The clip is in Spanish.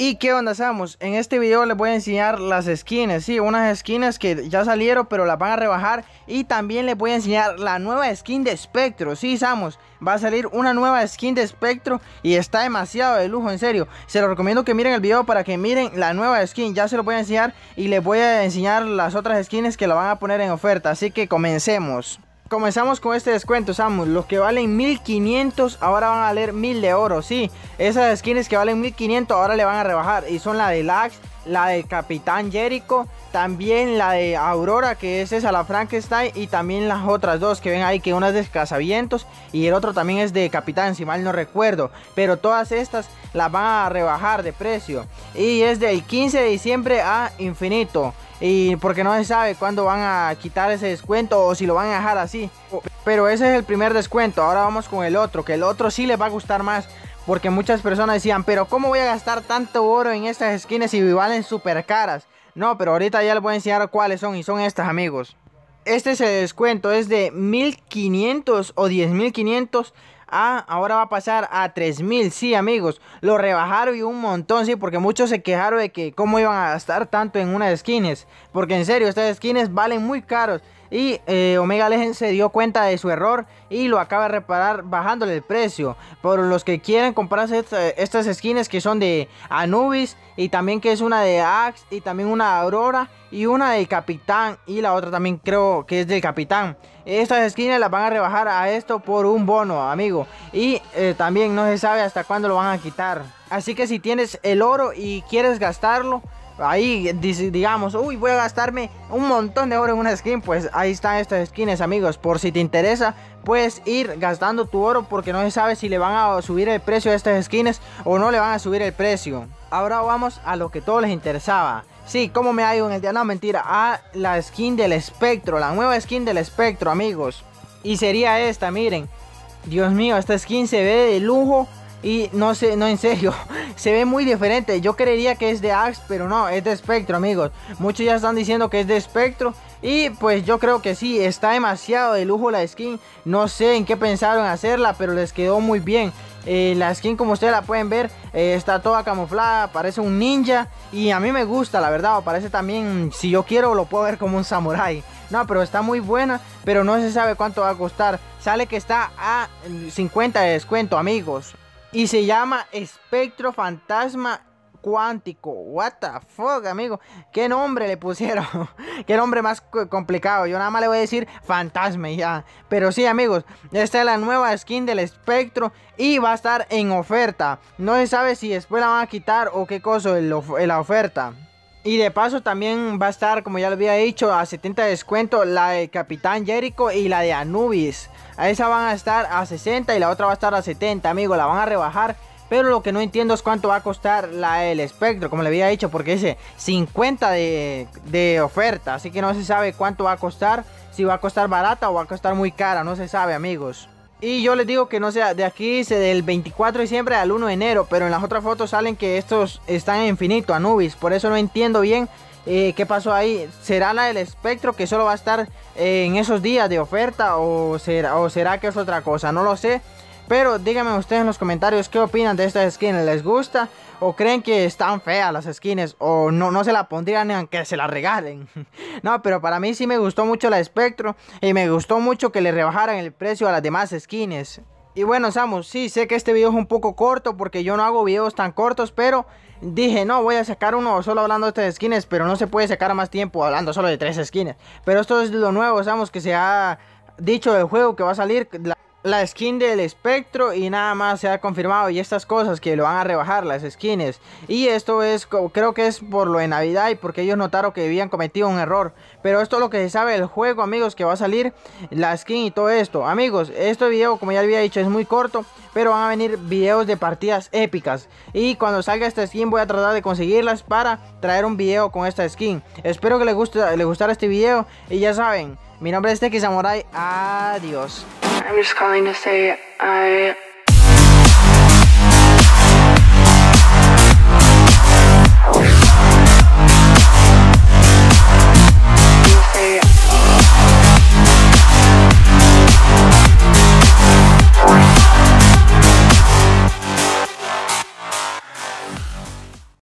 ¿Y qué onda, Samus? En este video les voy a enseñar las skins, sí, unas skins que ya salieron pero las van a rebajar. Y también les voy a enseñar la nueva skin de Spectro, sí, Samus. Va a salir una nueva skin de Spectro y está demasiado de lujo, en serio. Se lo recomiendo que miren el video para que miren la nueva skin. Ya se lo voy a enseñar y les voy a enseñar las otras skins que la van a poner en oferta. Así que comencemos Comenzamos con este descuento, Samus. Los que valen 1500 ahora van a valer 1000 de oro. Sí, esas skins que valen 1500 ahora le van a rebajar. Y son la de Lax, la de Capitán Jericho, también la de Aurora, que es esa, la Frankenstein. Y también las otras dos que ven ahí, que una es de Cazavientos y el otro también es de Capitán, si mal no recuerdo. Pero todas estas las van a rebajar de precio. Y es del 15 de diciembre a infinito y porque no se sabe cuándo van a quitar ese descuento o si lo van a dejar así. Pero ese es el primer descuento, ahora vamos con el otro, que el otro sí les va a gustar más. Porque muchas personas decían, pero ¿cómo voy a gastar tanto oro en estas skins si valen súper caras? No, pero ahorita ya les voy a enseñar cuáles son y son estas amigos. Este es el descuento, es de 1500 o 10500 Ah, ahora va a pasar a 3000. Sí, amigos, lo rebajaron y un montón, sí, porque muchos se quejaron de que cómo iban a gastar tanto en unas skins. Porque en serio, estas skins valen muy caros. Y eh, Omega Legends se dio cuenta de su error y lo acaba de reparar bajándole el precio. Por los que quieren comprarse estas skins que son de Anubis y también que es una de Axe y también una Aurora y una del Capitán y la otra también creo que es del Capitán. Estas skins las van a rebajar a esto por un bono, amigo. Y eh, también no se sabe hasta cuándo lo van a quitar. Así que si tienes el oro y quieres gastarlo, ahí digamos, uy, voy a gastarme un montón de oro en una skin, pues ahí están estas skins, amigos. Por si te interesa, puedes ir gastando tu oro porque no se sabe si le van a subir el precio a estas skins o no le van a subir el precio. Ahora vamos a lo que todos les interesaba. Sí, ¿cómo me ha ido en el día? No, mentira. A la skin del espectro, la nueva skin del espectro, amigos. Y sería esta, miren. Dios mío, esta skin se ve de lujo. Y no sé, no en serio, se ve muy diferente. Yo creería que es de Axe, pero no, es de Spectro, amigos. Muchos ya están diciendo que es de Spectro. Y pues yo creo que sí, está demasiado de lujo la skin. No sé en qué pensaron hacerla, pero les quedó muy bien. Eh, la skin como ustedes la pueden ver eh, está toda camuflada, parece un ninja y a mí me gusta la verdad, parece también, si yo quiero lo puedo ver como un samurai. No, pero está muy buena, pero no se sabe cuánto va a costar. Sale que está a 50 de descuento amigos. Y se llama Espectro Fantasma cuántico. What the fuck, amigo. ¿Qué nombre le pusieron? ¿Qué nombre más complicado? Yo nada más le voy a decir fantasma ya. Pero sí, amigos, esta es la nueva skin del espectro y va a estar en oferta. No se sabe si después la van a quitar o qué cosa la oferta. Y de paso también va a estar, como ya lo había dicho, a 70 de descuento la de Capitán Jericho y la de Anubis. A esa van a estar a 60 y la otra va a estar a 70, amigo. La van a rebajar pero lo que no entiendo es cuánto va a costar la el espectro, como le había dicho, porque dice 50 de, de, oferta. Así que no se sabe cuánto va a costar, si va a costar barata o va a costar muy cara, no se sabe amigos. Y yo les digo que no sea, de aquí dice del 24 de diciembre al 1 de enero, pero en las otras fotos salen que estos están en infinito, Anubis. Por eso no entiendo bien eh, qué pasó ahí. ¿Será la del espectro que solo va a estar eh, en esos días de oferta o será, o será que es otra cosa? No lo sé. Pero díganme ustedes en los comentarios qué opinan de estas skins. ¿Les gusta? ¿O creen que están feas las skins? ¿O no, no se la pondrían ni aunque se la regalen? no, pero para mí sí me gustó mucho la Spectro. Y me gustó mucho que le rebajaran el precio a las demás skins. Y bueno, Samus, sí, sé que este video es un poco corto porque yo no hago videos tan cortos, pero dije, no, voy a sacar uno solo hablando de estas skins, pero no se puede sacar más tiempo hablando solo de tres skins. Pero esto es lo nuevo, Samus, que se ha dicho del juego que va a salir la skin del espectro y nada más se ha confirmado. Y estas cosas que lo van a rebajar las skins. Y esto es creo que es por lo de navidad y porque ellos notaron que habían cometido un error. Pero esto es lo que se sabe del juego amigos que va a salir la skin y todo esto. Amigos este video como ya había dicho es muy corto pero van a venir videos de partidas épicas. Y cuando salga esta skin voy a tratar de conseguirlas para traer un video con esta skin. Espero que les guste les gustara este video. Y ya saben mi nombre es Teki Samurai. Adiós I'm just calling to say I